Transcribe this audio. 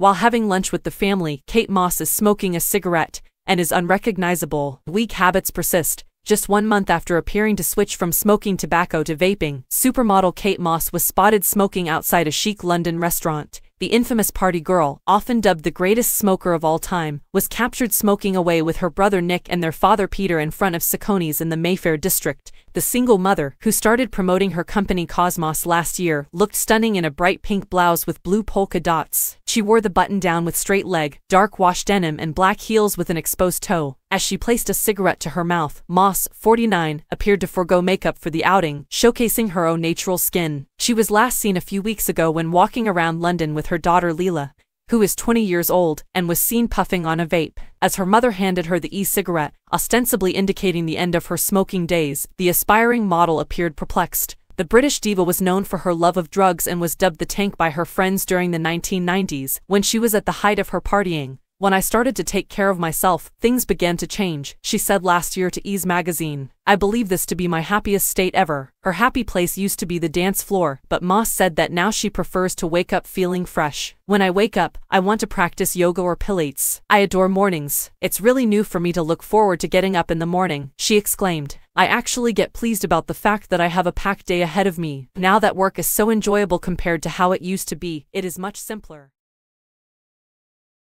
While having lunch with the family, Kate Moss is smoking a cigarette and is unrecognizable. Weak habits persist. Just one month after appearing to switch from smoking tobacco to vaping, supermodel Kate Moss was spotted smoking outside a chic London restaurant. The infamous party girl, often dubbed the greatest smoker of all time, was captured smoking away with her brother Nick and their father Peter in front of Saucony's in the Mayfair district. The single mother, who started promoting her company Cosmoss last year, looked stunning in a bright pink blouse with blue polka dots. She wore the button down with straight leg, dark wash denim and black heels with an exposed toe. As she placed a cigarette to her mouth, Moss, 49, appeared to forego makeup for the outing, showcasing her own natural skin. She was last seen a few weeks ago when walking around London with her daughter Lila, who is 20 years old, and was seen puffing on a vape. As her mother handed her the e-cigarette, ostensibly indicating the end of her smoking days, the aspiring model appeared perplexed. The British diva was known for her love of drugs and was dubbed the tank by her friends during the 1990s, when she was at the height of her partying. When I started to take care of myself, things began to change, she said last year to Ease magazine. I believe this to be my happiest state ever. Her happy place used to be the dance floor, but Moss said that now she prefers to wake up feeling fresh. When I wake up, I want to practice yoga or pilates. I adore mornings. It's really new for me to look forward to getting up in the morning, she exclaimed. I actually get pleased about the fact that I have a packed day ahead of me. Now that work is so enjoyable compared to how it used to be, it is much simpler.